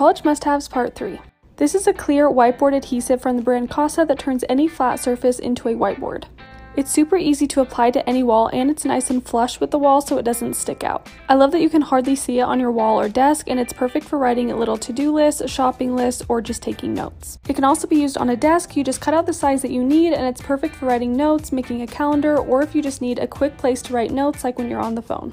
College Must-Haves Part 3. This is a clear whiteboard adhesive from the brand Casa that turns any flat surface into a whiteboard. It's super easy to apply to any wall and it's nice and flush with the wall so it doesn't stick out. I love that you can hardly see it on your wall or desk and it's perfect for writing a little to-do list, shopping list, or just taking notes. It can also be used on a desk, you just cut out the size that you need and it's perfect for writing notes, making a calendar, or if you just need a quick place to write notes like when you're on the phone.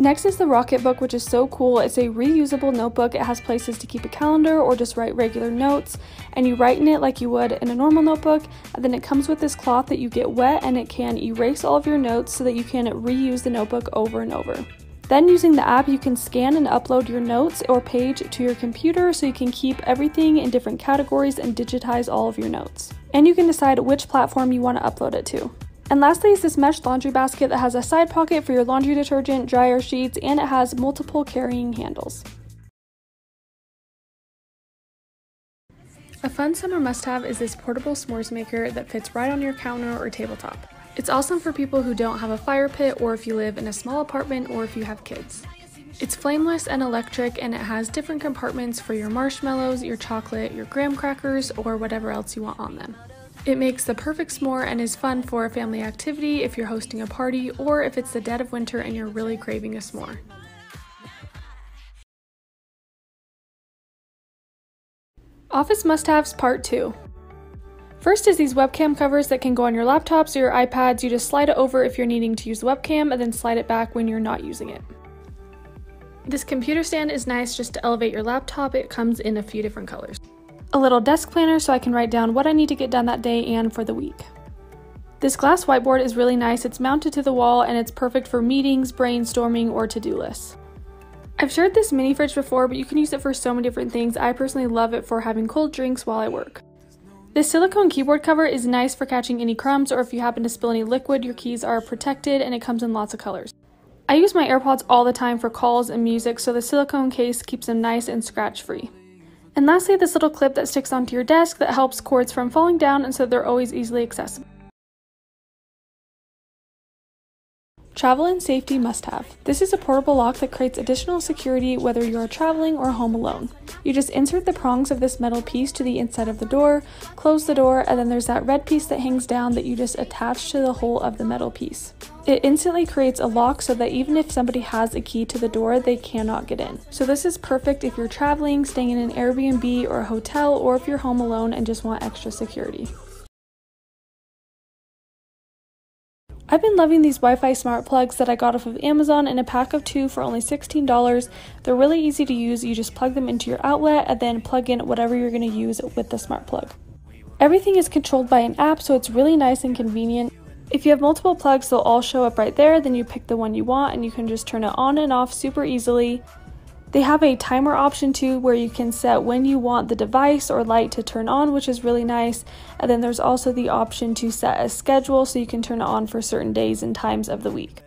Next is the Rocketbook, which is so cool. It's a reusable notebook. It has places to keep a calendar or just write regular notes, and you write in it like you would in a normal notebook. And then it comes with this cloth that you get wet and it can erase all of your notes so that you can reuse the notebook over and over. Then using the app, you can scan and upload your notes or page to your computer so you can keep everything in different categories and digitize all of your notes. And you can decide which platform you want to upload it to. And lastly is this mesh laundry basket that has a side pocket for your laundry detergent, dryer sheets, and it has multiple carrying handles. A fun summer must-have is this portable s'mores maker that fits right on your counter or tabletop. It's awesome for people who don't have a fire pit or if you live in a small apartment or if you have kids. It's flameless and electric and it has different compartments for your marshmallows, your chocolate, your graham crackers, or whatever else you want on them. It makes the perfect s'more and is fun for a family activity if you're hosting a party or if it's the dead of winter and you're really craving a s'more. Office Must-Haves Part 2 First is these webcam covers that can go on your laptops or your iPads. You just slide it over if you're needing to use the webcam and then slide it back when you're not using it. This computer stand is nice just to elevate your laptop. It comes in a few different colors a little desk planner so I can write down what I need to get done that day and for the week. This glass whiteboard is really nice, it's mounted to the wall and it's perfect for meetings, brainstorming, or to-do lists. I've shared this mini fridge before, but you can use it for so many different things. I personally love it for having cold drinks while I work. This silicone keyboard cover is nice for catching any crumbs or if you happen to spill any liquid, your keys are protected and it comes in lots of colors. I use my AirPods all the time for calls and music, so the silicone case keeps them nice and scratch free. And lastly, this little clip that sticks onto your desk that helps cords from falling down and so they're always easily accessible. Travel and safety must have. This is a portable lock that creates additional security whether you are traveling or home alone. You just insert the prongs of this metal piece to the inside of the door, close the door, and then there's that red piece that hangs down that you just attach to the hole of the metal piece. It instantly creates a lock so that even if somebody has a key to the door, they cannot get in. So this is perfect if you're traveling, staying in an Airbnb or a hotel, or if you're home alone and just want extra security. I've been loving these Wi-Fi smart plugs that I got off of Amazon in a pack of two for only $16. They're really easy to use. You just plug them into your outlet and then plug in whatever you're going to use with the smart plug. Everything is controlled by an app, so it's really nice and convenient. If you have multiple plugs, they'll all show up right there. Then you pick the one you want and you can just turn it on and off super easily. They have a timer option too where you can set when you want the device or light to turn on, which is really nice. And then there's also the option to set a schedule so you can turn it on for certain days and times of the week.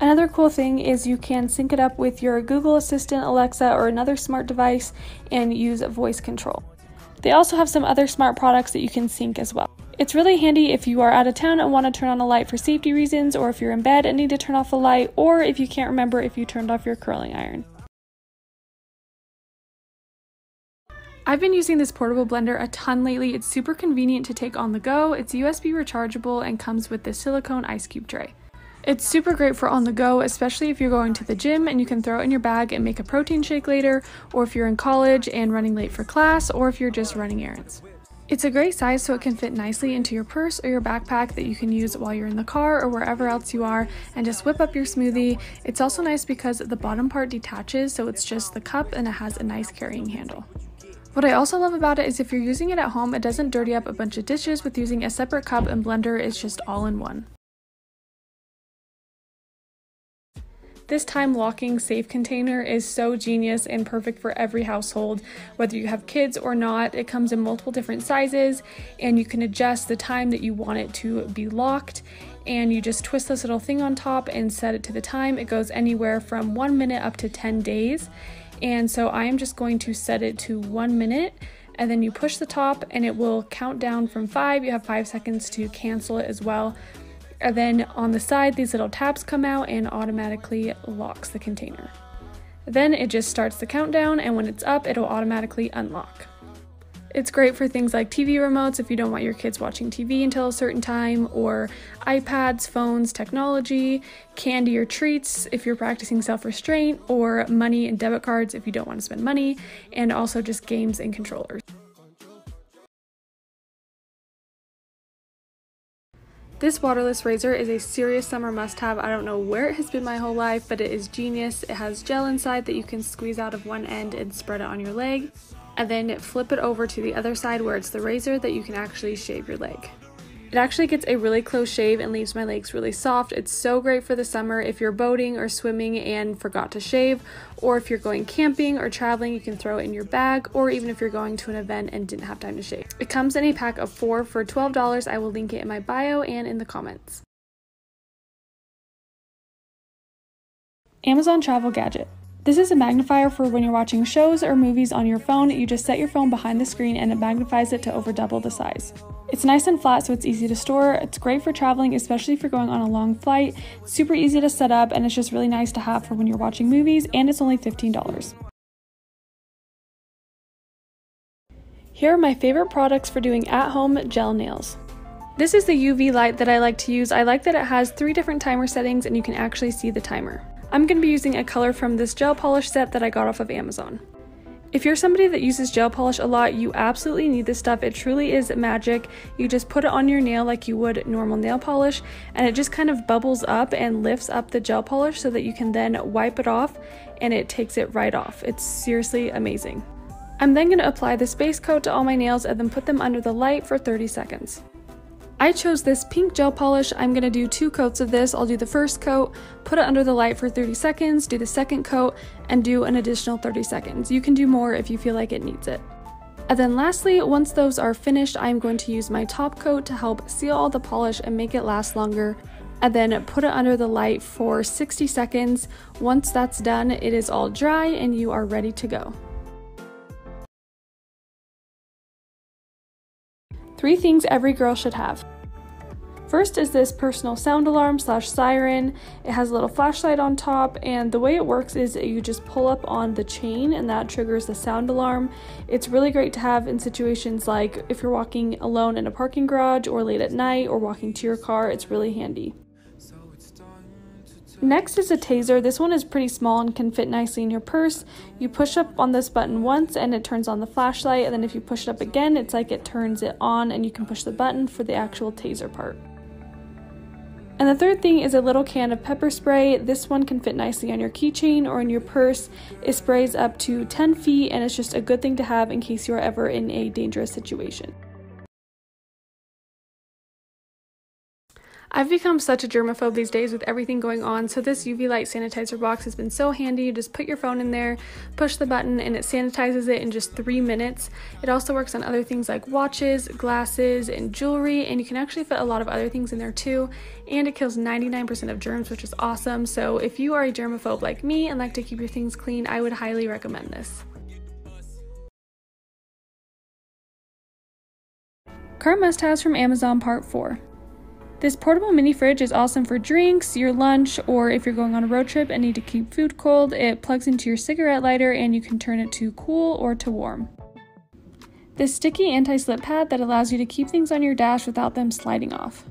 Another cool thing is you can sync it up with your Google Assistant, Alexa, or another smart device and use voice control. They also have some other smart products that you can sync as well. It's really handy if you are out of town and want to turn on a light for safety reasons, or if you're in bed and need to turn off the light, or if you can't remember if you turned off your curling iron. I've been using this portable blender a ton lately. It's super convenient to take on the go. It's USB rechargeable and comes with this silicone ice cube tray. It's super great for on the go, especially if you're going to the gym and you can throw it in your bag and make a protein shake later, or if you're in college and running late for class, or if you're just running errands. It's a great size so it can fit nicely into your purse or your backpack that you can use while you're in the car or wherever else you are and just whip up your smoothie. It's also nice because the bottom part detaches so it's just the cup and it has a nice carrying handle. What I also love about it is if you're using it at home, it doesn't dirty up a bunch of dishes with using a separate cup and blender, it's just all in one. This time locking safe container is so genius and perfect for every household, whether you have kids or not. It comes in multiple different sizes and you can adjust the time that you want it to be locked. And you just twist this little thing on top and set it to the time. It goes anywhere from one minute up to 10 days. And so I am just going to set it to one minute and then you push the top and it will count down from five. You have five seconds to cancel it as well. And then on the side, these little tabs come out and automatically locks the container. Then it just starts the countdown, and when it's up, it'll automatically unlock. It's great for things like TV remotes if you don't want your kids watching TV until a certain time, or iPads, phones, technology, candy or treats if you're practicing self restraint, or money and debit cards if you don't want to spend money, and also just games and controllers. This waterless razor is a serious summer must have. I don't know where it has been my whole life, but it is genius. It has gel inside that you can squeeze out of one end and spread it on your leg, and then flip it over to the other side where it's the razor that you can actually shave your leg. It actually gets a really close shave and leaves my legs really soft. It's so great for the summer if you're boating or swimming and forgot to shave, or if you're going camping or traveling, you can throw it in your bag, or even if you're going to an event and didn't have time to shave. It comes in a pack of four for $12. I will link it in my bio and in the comments. Amazon Travel Gadget. This is a magnifier for when you're watching shows or movies on your phone. You just set your phone behind the screen and it magnifies it to over double the size. It's nice and flat so it's easy to store. It's great for traveling, especially if you're going on a long flight. It's super easy to set up and it's just really nice to have for when you're watching movies and it's only $15. Here are my favorite products for doing at-home gel nails. This is the UV light that I like to use. I like that it has three different timer settings and you can actually see the timer. I'm going to be using a color from this gel polish set that I got off of Amazon. If you're somebody that uses gel polish a lot, you absolutely need this stuff. It truly is magic. You just put it on your nail like you would normal nail polish, and it just kind of bubbles up and lifts up the gel polish so that you can then wipe it off and it takes it right off. It's seriously amazing. I'm then going to apply this base coat to all my nails and then put them under the light for 30 seconds. I chose this pink gel polish. I'm going to do two coats of this. I'll do the first coat, put it under the light for 30 seconds, do the second coat, and do an additional 30 seconds. You can do more if you feel like it needs it. And then lastly, once those are finished, I'm going to use my top coat to help seal all the polish and make it last longer. And then put it under the light for 60 seconds. Once that's done, it is all dry and you are ready to go. Three things every girl should have. First is this personal sound alarm slash siren. It has a little flashlight on top, and the way it works is you just pull up on the chain, and that triggers the sound alarm. It's really great to have in situations like if you're walking alone in a parking garage or late at night or walking to your car, it's really handy. Next is a taser. This one is pretty small and can fit nicely in your purse. You push up on this button once and it turns on the flashlight, and then if you push it up again, it's like it turns it on and you can push the button for the actual taser part. And the third thing is a little can of pepper spray. This one can fit nicely on your keychain or in your purse. It sprays up to 10 feet and it's just a good thing to have in case you are ever in a dangerous situation. I've become such a germaphobe these days with everything going on, so this UV light sanitizer box has been so handy. You just put your phone in there, push the button, and it sanitizes it in just three minutes. It also works on other things like watches, glasses, and jewelry, and you can actually fit a lot of other things in there too. And it kills 99% of germs, which is awesome. So if you are a germaphobe like me and like to keep your things clean, I would highly recommend this. Cart must-haves from Amazon Part 4. This portable mini fridge is awesome for drinks, your lunch, or if you're going on a road trip and need to keep food cold. It plugs into your cigarette lighter and you can turn it to cool or to warm. This sticky anti-slip pad that allows you to keep things on your dash without them sliding off.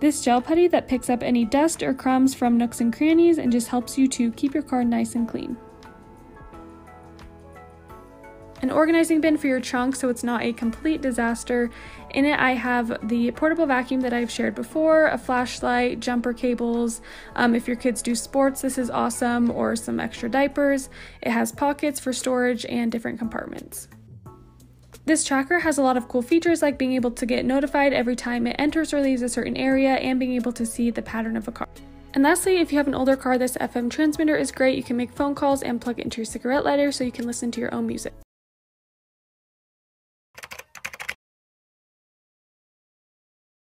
This gel putty that picks up any dust or crumbs from nooks and crannies and just helps you to keep your car nice and clean an organizing bin for your trunk so it's not a complete disaster. In it, I have the portable vacuum that I've shared before, a flashlight, jumper cables. Um, if your kids do sports, this is awesome, or some extra diapers. It has pockets for storage and different compartments. This tracker has a lot of cool features like being able to get notified every time it enters or leaves a certain area and being able to see the pattern of a car. And lastly, if you have an older car, this FM transmitter is great. You can make phone calls and plug it into your cigarette lighter so you can listen to your own music.